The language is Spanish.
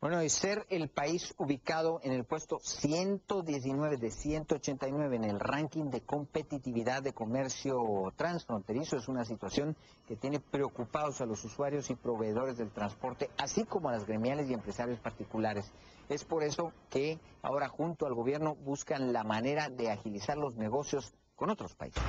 Bueno, y ser el país ubicado en el puesto 119 de 189 en el ranking de competitividad de comercio transfronterizo es una situación que tiene preocupados a los usuarios y proveedores del transporte, así como a las gremiales y empresarios particulares. Es por eso que ahora junto al gobierno buscan la manera de agilizar los negocios con otros países.